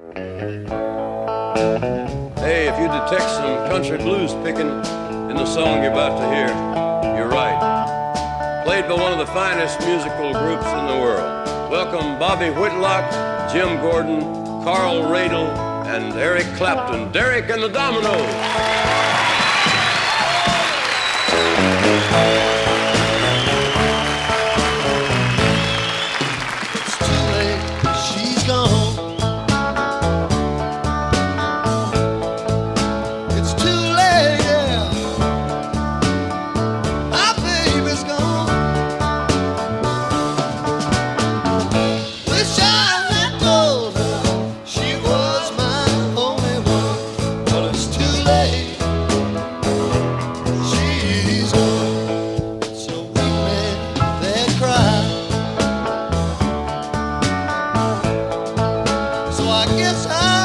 Hey, if you detect some country blues picking in the song you're about to hear, you're right. Played by one of the finest musical groups in the world. Welcome Bobby Whitlock, Jim Gordon, Carl Radle, and Eric Clapton. Derek and the Dominos. yes, I.